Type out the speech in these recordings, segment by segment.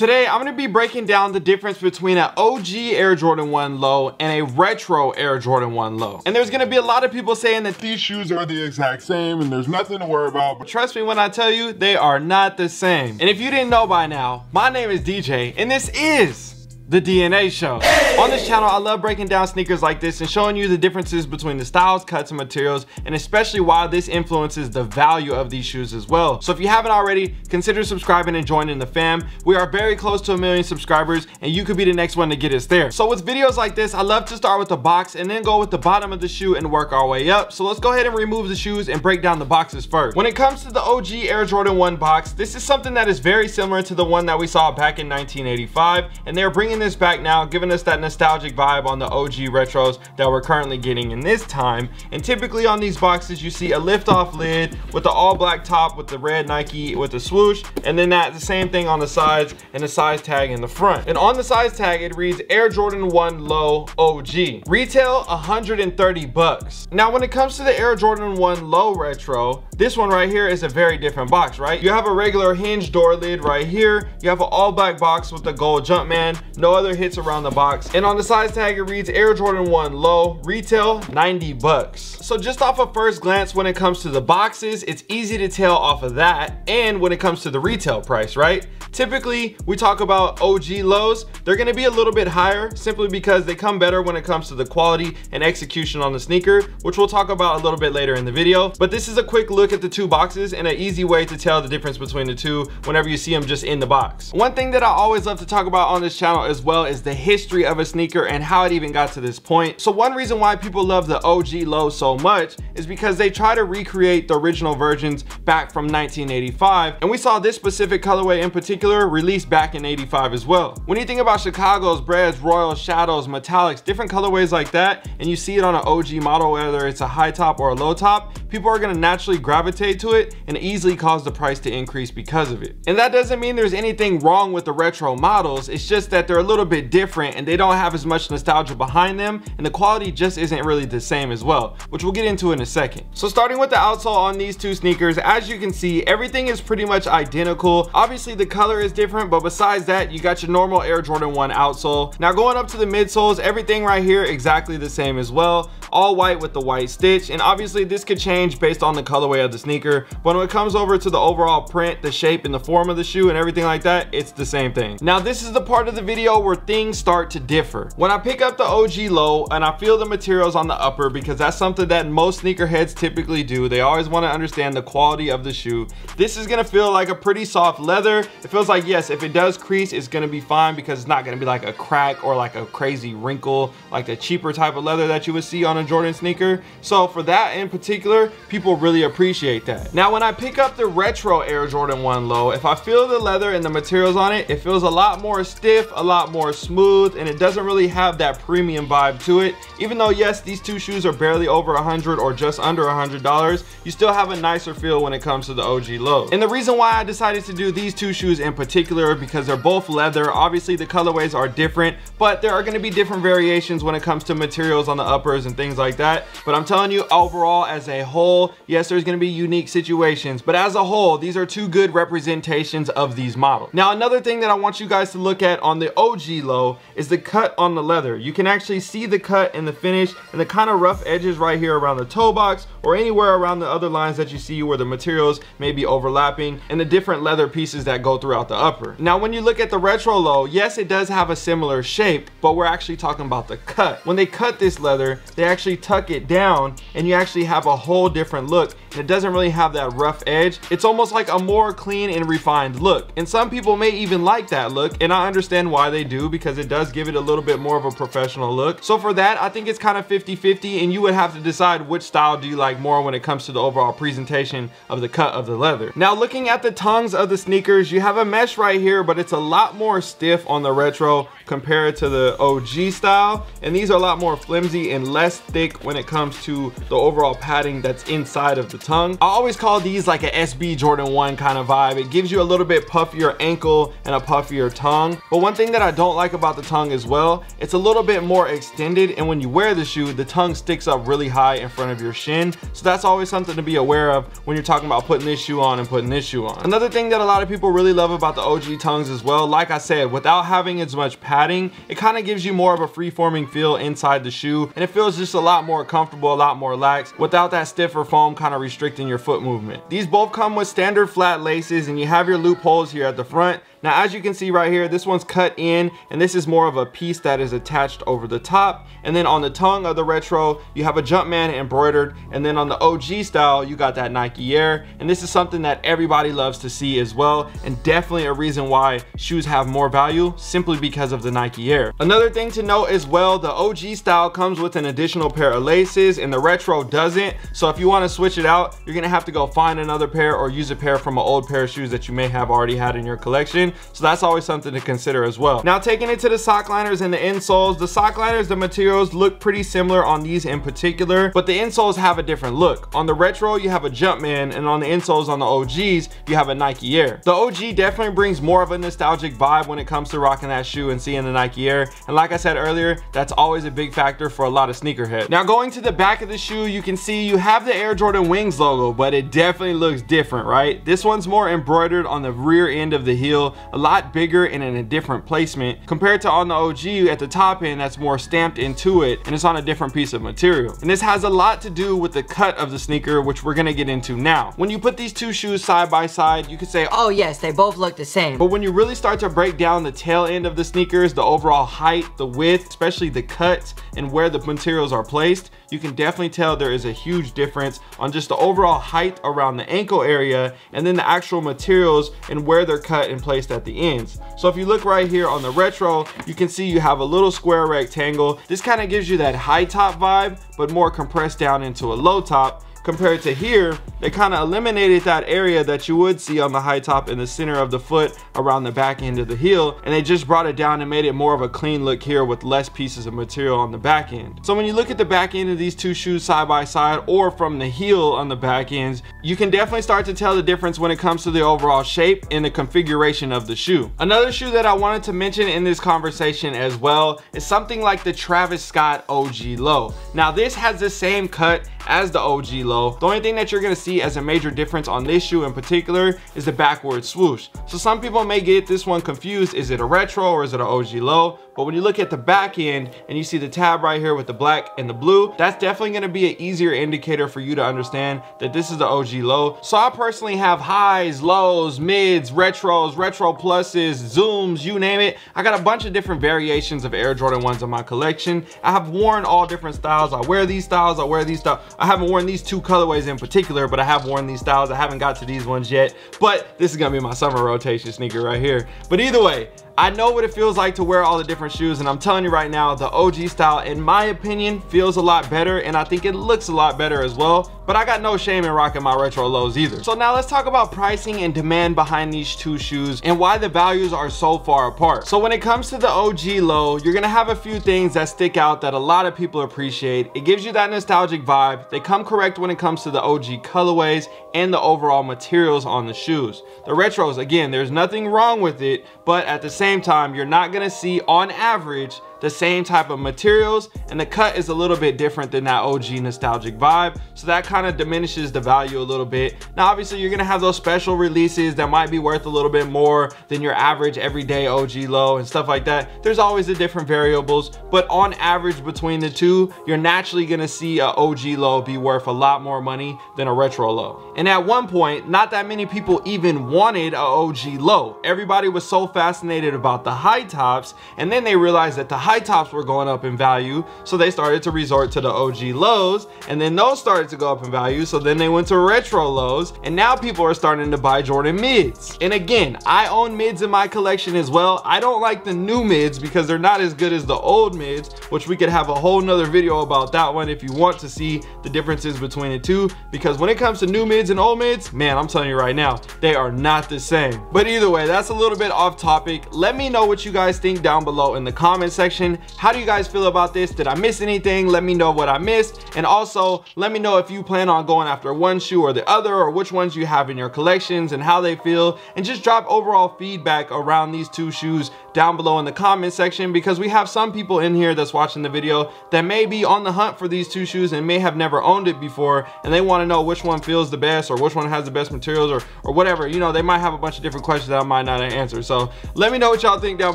Today, I'm gonna be breaking down the difference between an OG Air Jordan 1 low and a retro Air Jordan 1 low. And there's gonna be a lot of people saying that these shoes are the exact same and there's nothing to worry about. But trust me when I tell you, they are not the same. And if you didn't know by now, my name is DJ, and this is the DNA Show. On this channel, I love breaking down sneakers like this and showing you the differences between the styles, cuts, and materials, and especially why this influences the value of these shoes as well. So if you haven't already, consider subscribing and joining the fam. We are very close to a million subscribers, and you could be the next one to get us there. So with videos like this, I love to start with the box and then go with the bottom of the shoe and work our way up. So let's go ahead and remove the shoes and break down the boxes first. When it comes to the OG Air Jordan 1 box, this is something that is very similar to the one that we saw back in 1985, and they're bringing this back now, giving us that nostalgic vibe on the OG retros that we're currently getting in this time. And typically on these boxes, you see a lift-off lid with the all black top with the red Nike with the swoosh, and then that the same thing on the sides and the size tag in the front. And on the size tag, it reads Air Jordan 1 Low OG. Retail 130 bucks. Now, when it comes to the Air Jordan 1 Low Retro, this one right here is a very different box, right? You have a regular hinge door lid right here. You have an all black box with the gold Jumpman. No other hits around the box. And on the size tag, it reads Air Jordan 1 Low, retail 90 bucks. So just off of first glance, when it comes to the boxes, it's easy to tell off of that. And when it comes to the retail price, right? Typically, we talk about OG lows. They're gonna be a little bit higher simply because they come better when it comes to the quality and execution on the sneaker, which we'll talk about a little bit later in the video. But this is a quick look at the two boxes and an easy way to tell the difference between the two whenever you see them just in the box. One thing that I always love to talk about on this channel as well is the history of a sneaker and how it even got to this point. So one reason why people love the OG low so much is because they try to recreate the original versions back from 1985. And we saw this specific colorway in particular released back in 85 as well. When you think about Chicago's, Breads, Royal, Shadows, Metallics, different colorways like that, and you see it on an OG model, whether it's a high top or a low top, people are gonna naturally gravitate to it and easily cause the price to increase because of it. And that doesn't mean there's anything wrong with the retro models, it's just that they're a little bit different and they don't have as much nostalgia behind them and the quality just isn't really the same as well, which we'll get into in a second. So starting with the outsole on these two sneakers, as you can see, everything is pretty much identical. Obviously the color color is different, but besides that, you got your normal Air Jordan 1 outsole. Now going up to the midsoles, everything right here exactly the same as well. All white with the white stitch. And obviously this could change based on the colorway of the sneaker. But when it comes over to the overall print, the shape and the form of the shoe and everything like that, it's the same thing. Now this is the part of the video where things start to differ. When I pick up the OG low and I feel the materials on the upper because that's something that most sneakerheads typically do. They always want to understand the quality of the shoe. This is going to feel like a pretty soft leather. It feels like, yes, if it does crease, it's gonna be fine because it's not gonna be like a crack or like a crazy wrinkle, like the cheaper type of leather that you would see on a Jordan sneaker. So for that in particular, people really appreciate that. Now, when I pick up the retro Air Jordan 1 low, if I feel the leather and the materials on it, it feels a lot more stiff, a lot more smooth, and it doesn't really have that premium vibe to it. Even though, yes, these two shoes are barely over 100 or just under a $100, you still have a nicer feel when it comes to the OG low. And the reason why I decided to do these two shoes in particular because they're both leather. Obviously the colorways are different, but there are gonna be different variations when it comes to materials on the uppers and things like that. But I'm telling you overall as a whole, yes, there's gonna be unique situations, but as a whole, these are two good representations of these models. Now, another thing that I want you guys to look at on the OG low is the cut on the leather. You can actually see the cut in the finish and the kind of rough edges right here around the toe box or anywhere around the other lines that you see where the materials may be overlapping and the different leather pieces that go throughout the upper upper. Now, when you look at the retro low, yes, it does have a similar shape, but we're actually talking about the cut. When they cut this leather, they actually tuck it down and you actually have a whole different look and it doesn't really have that rough edge. It's almost like a more clean and refined look. And some people may even like that look and I understand why they do because it does give it a little bit more of a professional look. So for that, I think it's kind of 50-50 and you would have to decide which style do you like more when it comes to the overall presentation of the cut of the leather. Now looking at the tongues of the sneakers, you have a mesh right right here, but it's a lot more stiff on the retro compared to the OG style. And these are a lot more flimsy and less thick when it comes to the overall padding that's inside of the tongue. I always call these like a SB Jordan 1 kind of vibe. It gives you a little bit puffier ankle and a puffier tongue. But one thing that I don't like about the tongue as well, it's a little bit more extended and when you wear the shoe, the tongue sticks up really high in front of your shin. So that's always something to be aware of when you're talking about putting this shoe on and putting this shoe on. Another thing that a lot of people really love about the OG tongues as well, like I said, without having as much padding, it kind of gives you more of a free forming feel inside the shoe and it feels just a lot more comfortable, a lot more lax without that stiffer foam kind of restricting your foot movement. These both come with standard flat laces and you have your loopholes here at the front now, as you can see right here, this one's cut in and this is more of a piece that is attached over the top. And then on the tongue of the Retro, you have a Jumpman embroidered. And then on the OG style, you got that Nike Air. And this is something that everybody loves to see as well. And definitely a reason why shoes have more value simply because of the Nike Air. Another thing to note as well, the OG style comes with an additional pair of laces and the Retro doesn't. So if you wanna switch it out, you're gonna have to go find another pair or use a pair from an old pair of shoes that you may have already had in your collection. So that's always something to consider as well. Now taking it to the sock liners and the insoles, the sock liners, the materials look pretty similar on these in particular, but the insoles have a different look. On the Retro, you have a Jumpman, and on the insoles on the OGs, you have a Nike Air. The OG definitely brings more of a nostalgic vibe when it comes to rocking that shoe and seeing the Nike Air. And like I said earlier, that's always a big factor for a lot of sneakerheads. Now going to the back of the shoe, you can see you have the Air Jordan Wings logo, but it definitely looks different, right? This one's more embroidered on the rear end of the heel, a lot bigger and in a different placement compared to on the OG at the top end that's more stamped into it and it's on a different piece of material. And this has a lot to do with the cut of the sneaker, which we're gonna get into now. When you put these two shoes side by side, you could say, oh, oh yes, they both look the same. But when you really start to break down the tail end of the sneakers, the overall height, the width, especially the cut and where the materials are placed, you can definitely tell there is a huge difference on just the overall height around the ankle area and then the actual materials and where they're cut and placed at the ends. So if you look right here on the retro, you can see you have a little square rectangle. This kind of gives you that high top vibe, but more compressed down into a low top compared to here they kind of eliminated that area that you would see on the high top in the center of the foot around the back end of the heel and they just brought it down and made it more of a clean look here with less pieces of material on the back end. So when you look at the back end of these two shoes side by side or from the heel on the back ends you can definitely start to tell the difference when it comes to the overall shape and the configuration of the shoe. Another shoe that i wanted to mention in this conversation as well is something like the travis scott og low. Now this has the same cut as the og low the only thing that you're to see as a major difference on this shoe in particular is the backward swoosh. So some people may get this one confused. Is it a retro or is it an OG low? But when you look at the back end and you see the tab right here with the black and the blue, that's definitely gonna be an easier indicator for you to understand that this is the OG low. So I personally have highs, lows, mids, retros, retro pluses, zooms, you name it. I got a bunch of different variations of Air Jordan 1s in my collection. I have worn all different styles. I wear these styles, I wear these styles. I haven't worn these two colorways in particular, but I have worn these styles. I haven't got to these ones yet, but this is gonna be my summer rotation sneaker right here. But either way, I know what it feels like to wear all the different shoes and I'm telling you right now, the OG style, in my opinion, feels a lot better and I think it looks a lot better as well. But I got no shame in rocking my retro lows either. So now let's talk about pricing and demand behind these two shoes and why the values are so far apart. So when it comes to the OG low, you're gonna have a few things that stick out that a lot of people appreciate. It gives you that nostalgic vibe. They come correct when it comes to the OG colorways and the overall materials on the shoes. The retros, again, there's nothing wrong with it, but at the same time, you're not gonna see on average the same type of materials and the cut is a little bit different than that OG nostalgic vibe. So that kind of diminishes the value a little bit. Now, obviously you're gonna have those special releases that might be worth a little bit more than your average everyday OG low and stuff like that. There's always the different variables, but on average between the two, you're naturally gonna see a OG low be worth a lot more money than a retro low. And at one point, not that many people even wanted a OG low. Everybody was so fascinated about the high tops, and then they realized that the high high tops were going up in value, so they started to resort to the OG lows, and then those started to go up in value, so then they went to retro lows, and now people are starting to buy Jordan mids. And again, I own mids in my collection as well. I don't like the new mids because they're not as good as the old mids, which we could have a whole nother video about that one if you want to see the differences between the two, because when it comes to new mids and old mids, man, I'm telling you right now, they are not the same. But either way, that's a little bit off topic. Let me know what you guys think down below in the comment section section. How do you guys feel about this? Did I miss anything? Let me know what I missed. And also let me know if you plan on going after one shoe or the other or which ones you have in your collections and how they feel. And just drop overall feedback around these two shoes down below in the comment section because we have some people in here that's watching the video that may be on the hunt for these two shoes and may have never owned it before and they want to know which one feels the best or which one has the best materials or, or whatever. You know, they might have a bunch of different questions that I might not answer. So let me know what y'all think down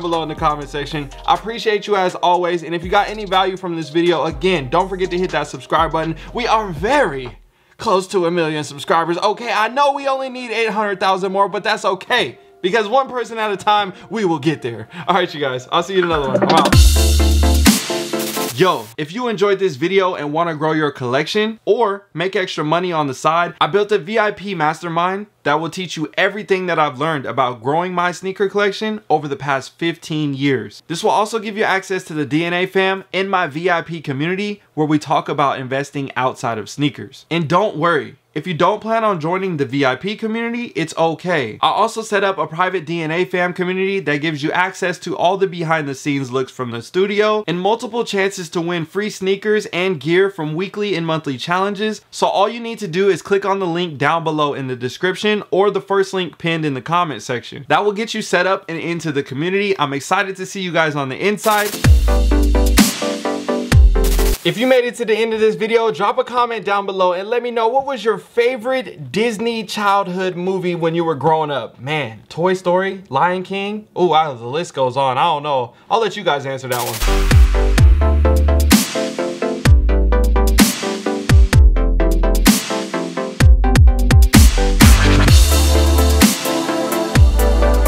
below in the comment section. I appreciate you as always. And if you got any value from this video, again, don't forget to hit that subscribe button. We are very close to a million subscribers. Okay, I know we only need 800,000 more, but that's okay because one person at a time, we will get there. All right, you guys, I'll see you in another one. I'm out. Yo, if you enjoyed this video and want to grow your collection or make extra money on the side, I built a VIP mastermind that will teach you everything that I've learned about growing my sneaker collection over the past 15 years. This will also give you access to the DNA fam in my VIP community where we talk about investing outside of sneakers. And don't worry, if you don't plan on joining the VIP community, it's okay. I also set up a private DNA fam community that gives you access to all the behind the scenes looks from the studio and multiple chances to win free sneakers and gear from weekly and monthly challenges. So all you need to do is click on the link down below in the description or the first link pinned in the comment section. That will get you set up and into the community. I'm excited to see you guys on the inside. If you made it to the end of this video, drop a comment down below and let me know what was your favorite Disney childhood movie when you were growing up. Man, Toy Story, Lion King, oh, the list goes on. I don't know. I'll let you guys answer that one.